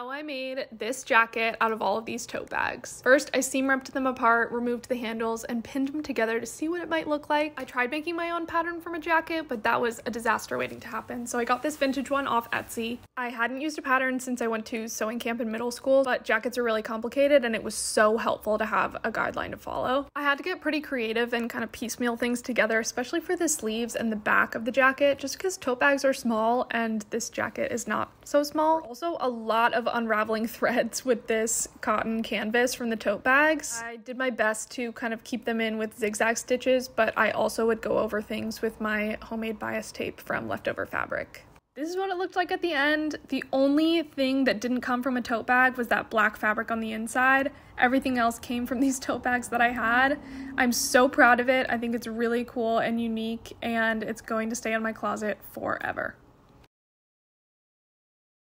how I made this jacket out of all of these tote bags. First, I seam ripped them apart, removed the handles, and pinned them together to see what it might look like. I tried making my own pattern from a jacket, but that was a disaster waiting to happen, so I got this vintage one off Etsy. I hadn't used a pattern since I went to sewing camp in middle school, but jackets are really complicated and it was so helpful to have a guideline to follow. I had to get pretty creative and kind of piecemeal things together, especially for the sleeves and the back of the jacket, just because tote bags are small and this jacket is not so small. Also, a lot of of unraveling threads with this cotton canvas from the tote bags. I did my best to kind of keep them in with zigzag stitches, but I also would go over things with my homemade bias tape from leftover fabric. This is what it looked like at the end. The only thing that didn't come from a tote bag was that black fabric on the inside. Everything else came from these tote bags that I had. I'm so proud of it. I think it's really cool and unique and it's going to stay in my closet forever.